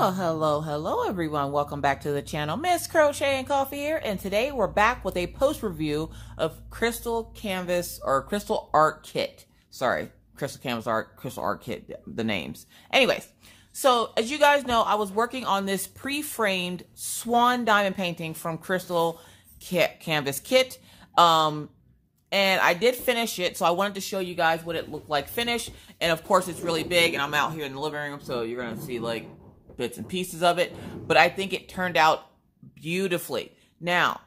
Well, hello, hello everyone. Welcome back to the channel. Miss Crochet and Coffee here. And today we're back with a post review of Crystal Canvas or Crystal Art Kit. Sorry, Crystal Canvas Art, Crystal Art Kit, the names. Anyways, so as you guys know, I was working on this pre-framed swan diamond painting from Crystal Kit, Canvas Kit. Um, and I did finish it, so I wanted to show you guys what it looked like finished. And of course, it's really big, and I'm out here in the living room, so you're gonna see like bits and pieces of it, but I think it turned out beautifully. Now,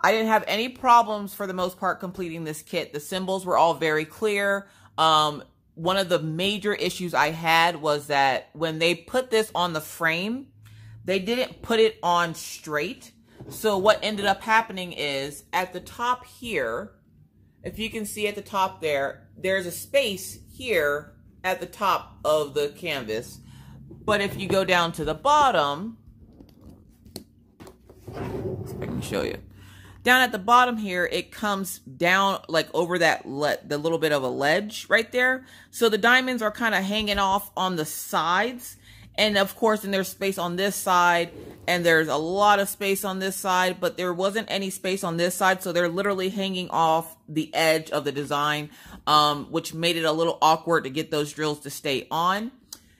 I didn't have any problems for the most part completing this kit. The symbols were all very clear. Um, one of the major issues I had was that when they put this on the frame, they didn't put it on straight. So what ended up happening is at the top here, if you can see at the top there, there's a space here at the top of the canvas but if you go down to the bottom, I can show you. Down at the bottom here, it comes down like over that the little bit of a ledge right there. So the diamonds are kind of hanging off on the sides. And of course, then there's space on this side and there's a lot of space on this side, but there wasn't any space on this side. So they're literally hanging off the edge of the design, um, which made it a little awkward to get those drills to stay on.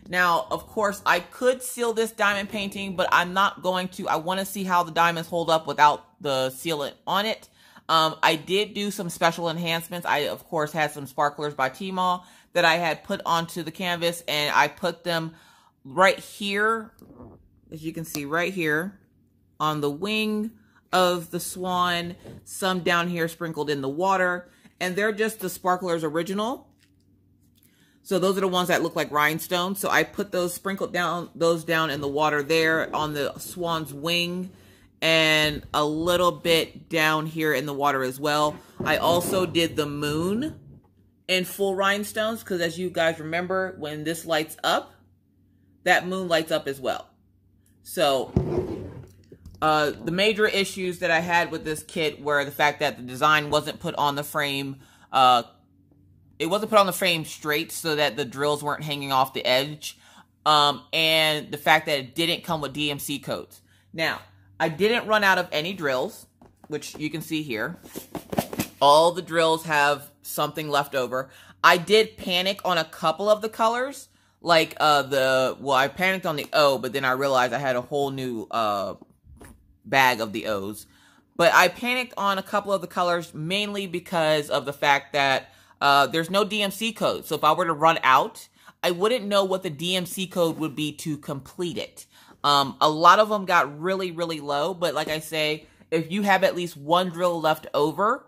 Now, of course, I could seal this diamond painting, but I'm not going to. I want to see how the diamonds hold up without the sealant on it. Um, I did do some special enhancements. I, of course, had some sparklers by Teemaw that I had put onto the canvas, and I put them right here, as you can see right here, on the wing of the swan, some down here sprinkled in the water, and they're just the sparklers original. So those are the ones that look like rhinestones. So I put those sprinkled down, those down in the water there on the swan's wing and a little bit down here in the water as well. I also did the moon in full rhinestones because as you guys remember, when this lights up, that moon lights up as well. So uh, the major issues that I had with this kit were the fact that the design wasn't put on the frame uh, it wasn't put on the frame straight so that the drills weren't hanging off the edge. Um, and the fact that it didn't come with DMC codes. Now, I didn't run out of any drills, which you can see here. All the drills have something left over. I did panic on a couple of the colors, like uh, the, well, I panicked on the O, but then I realized I had a whole new uh, bag of the O's. But I panicked on a couple of the colors mainly because of the fact that uh, there's no DMC code. So if I were to run out, I wouldn't know what the DMC code would be to complete it. Um, a lot of them got really, really low. But like I say, if you have at least one drill left over,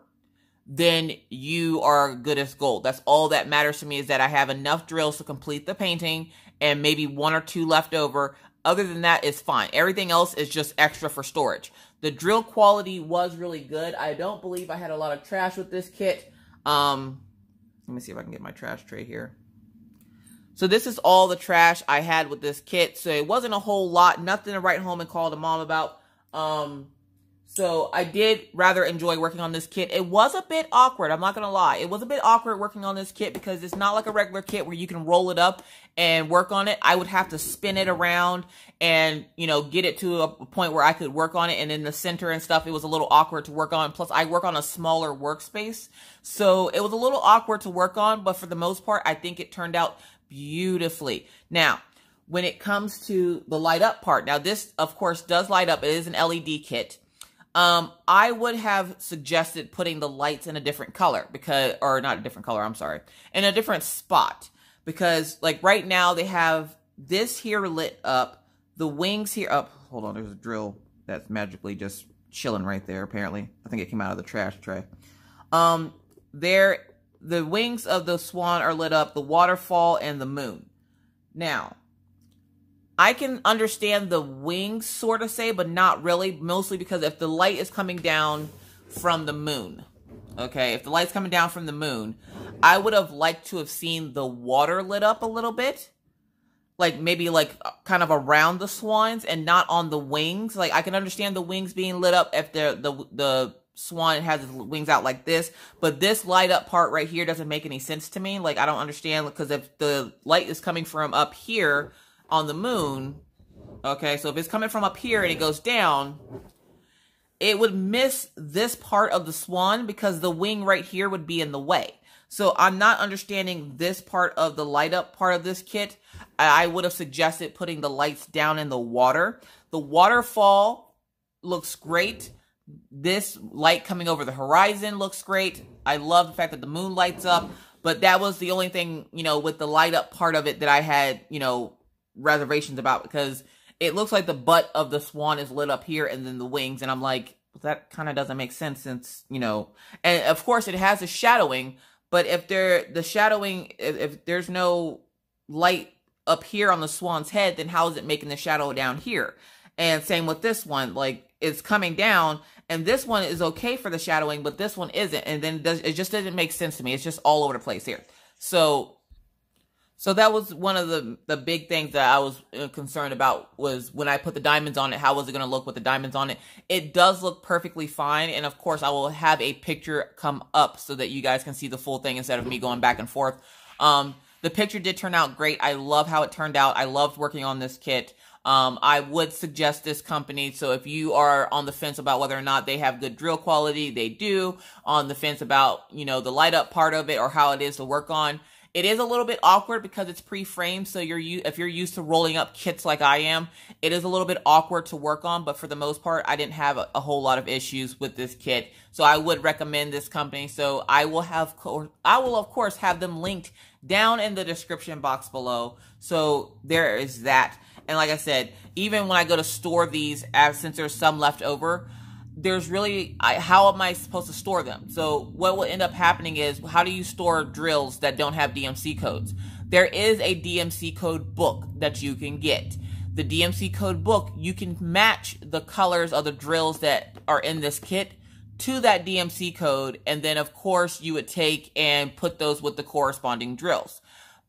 then you are good as gold. That's all that matters to me is that I have enough drills to complete the painting and maybe one or two left over. Other than that, it's fine. Everything else is just extra for storage. The drill quality was really good. I don't believe I had a lot of trash with this kit. Um, let me see if I can get my trash tray here. So this is all the trash I had with this kit. So it wasn't a whole lot, nothing to write home and call the mom about. Um, so I did rather enjoy working on this kit. It was a bit awkward. I'm not going to lie. It was a bit awkward working on this kit because it's not like a regular kit where you can roll it up and work on it. I would have to spin it around and, you know, get it to a point where I could work on it. And in the center and stuff, it was a little awkward to work on. Plus, I work on a smaller workspace. So it was a little awkward to work on. But for the most part, I think it turned out beautifully. Now, when it comes to the light up part, now this, of course, does light up. It is an LED kit. Um, I would have suggested putting the lights in a different color because, or not a different color, I'm sorry, in a different spot. Because like right now they have this here lit up, the wings here up. Hold on, there's a drill that's magically just chilling right there, apparently. I think it came out of the trash tray. Um, there, the wings of the swan are lit up, the waterfall and the moon. Now, I can understand the wings sort of say, but not really, mostly because if the light is coming down from the moon, okay, if the light's coming down from the moon, I would have liked to have seen the water lit up a little bit. Like maybe like kind of around the swans and not on the wings. Like I can understand the wings being lit up if the the the swan has its wings out like this, but this light up part right here doesn't make any sense to me. Like I don't understand because if the light is coming from up here, on the moon, Okay, so if it's coming from up here and it goes down, it would miss this part of the swan because the wing right here would be in the way. So I'm not understanding this part of the light up part of this kit. I would have suggested putting the lights down in the water. The waterfall looks great. This light coming over the horizon looks great. I love the fact that the moon lights up, but that was the only thing, you know, with the light up part of it that I had, you know, reservations about because it looks like the butt of the swan is lit up here and then the wings. And I'm like, that kind of doesn't make sense since, you know, and of course it has a shadowing, but if there, the shadowing, if, if there's no light up here on the swan's head, then how is it making the shadow down here? And same with this one, like it's coming down and this one is okay for the shadowing, but this one isn't. And then it, does, it just doesn't make sense to me. It's just all over the place here. So so that was one of the the big things that I was uh, concerned about was when I put the diamonds on it, how was it going to look with the diamonds on it? It does look perfectly fine, and of course I will have a picture come up so that you guys can see the full thing instead of me going back and forth. Um, the picture did turn out great. I love how it turned out. I loved working on this kit. Um, I would suggest this company. So if you are on the fence about whether or not they have good drill quality, they do. On the fence about, you know, the light up part of it or how it is to work on, it is a little bit awkward because it's pre-framed, so you're if you're used to rolling up kits like I am, it is a little bit awkward to work on. But for the most part, I didn't have a, a whole lot of issues with this kit, so I would recommend this company. So I will have I will of course have them linked down in the description box below. So there is that. And like I said, even when I go to store these, as since there's some left over, there's really I, how am I supposed to store them? So what will end up happening is how do you store drills that don't have DMC codes? There is a DMC code book that you can get. The DMC code book, you can match the colors of the drills that are in this kit to that DMC code and then of course you would take and put those with the corresponding drills.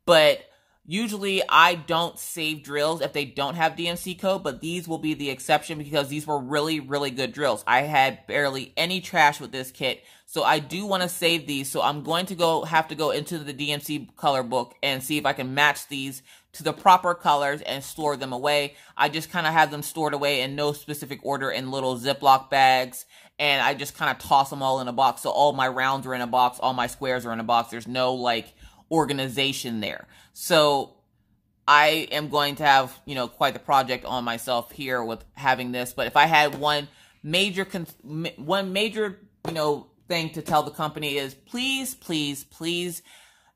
But Usually I don't save drills if they don't have DMC code, but these will be the exception because these were really, really good drills. I had barely any trash with this kit. So I do want to save these. So I'm going to go have to go into the DMC color book and see if I can match these to the proper colors and store them away. I just kind of have them stored away in no specific order in little Ziploc bags. And I just kind of toss them all in a box. So all my rounds are in a box. All my squares are in a box. There's no like organization there. So I am going to have, you know, quite the project on myself here with having this. But if I had one major, one major, you know, thing to tell the company is please, please, please,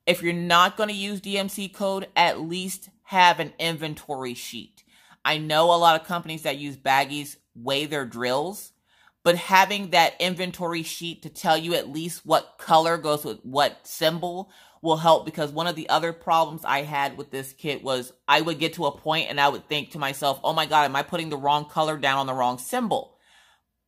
if you're not going to use DMC code, at least have an inventory sheet. I know a lot of companies that use baggies weigh their drills, but having that inventory sheet to tell you at least what color goes with what symbol will help because one of the other problems I had with this kit was I would get to a point and I would think to myself, oh my God, am I putting the wrong color down on the wrong symbol?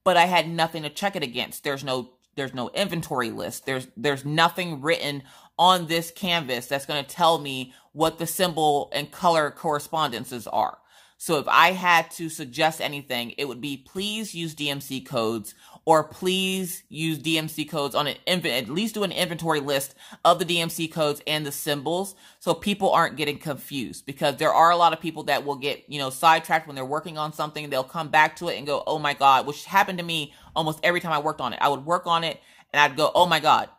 But I had nothing to check it against. There's no there's no inventory list. There's there's nothing written on this canvas that's going to tell me what the symbol and color correspondences are. So if I had to suggest anything, it would be please use DMC codes or please use DMC codes on an at least do an inventory list of the DMC codes and the symbols so people aren't getting confused because there are a lot of people that will get, you know, sidetracked when they're working on something. They'll come back to it and go, "Oh my god," which happened to me almost every time I worked on it. I would work on it and I'd go, "Oh my god,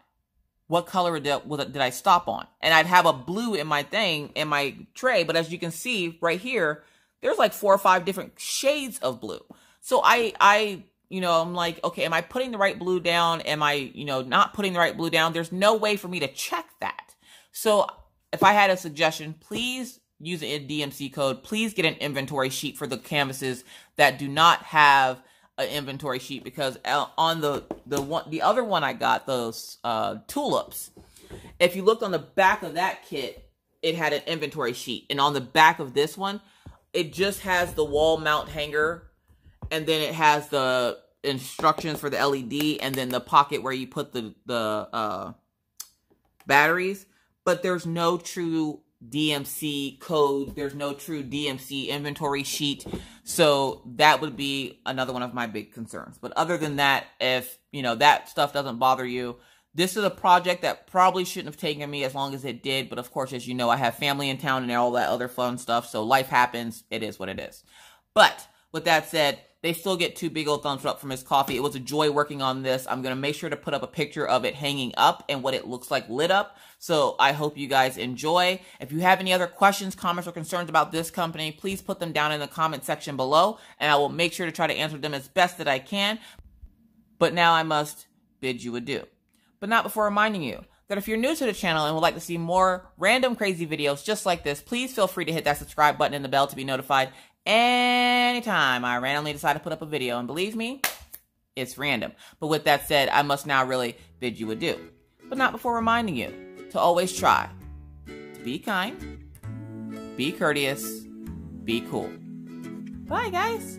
what color did, did I stop on?" And I'd have a blue in my thing in my tray, but as you can see right here, there's like four or five different shades of blue. So I, I, you know, I'm like, okay, am I putting the right blue down? Am I, you know, not putting the right blue down? There's no way for me to check that. So if I had a suggestion, please use a DMC code. Please get an inventory sheet for the canvases that do not have an inventory sheet because uh, on the the one the other one I got those uh, tulips. If you looked on the back of that kit, it had an inventory sheet, and on the back of this one, it just has the wall mount hanger and then it has the instructions for the LED and then the pocket where you put the the uh, batteries, but there's no true DMC code. There's no true DMC inventory sheet. So that would be another one of my big concerns. But other than that, if, you know, that stuff doesn't bother you, this is a project that probably shouldn't have taken me as long as it did, but of course, as you know, I have family in town and all that other fun stuff, so life happens. It is what it is. But with that said, they still get two big old thumbs up from Mrs. Coffee. It was a joy working on this. I'm going to make sure to put up a picture of it hanging up and what it looks like lit up. So I hope you guys enjoy. If you have any other questions, comments, or concerns about this company, please put them down in the comment section below and I will make sure to try to answer them as best that I can. But now I must bid you adieu. But not before reminding you that if you're new to the channel and would like to see more random crazy videos just like this, please feel free to hit that subscribe button and the bell to be notified anytime I randomly decide to put up a video. And believe me, it's random. But with that said, I must now really bid you adieu. But not before reminding you to always try to be kind, be courteous, be cool. Bye, guys.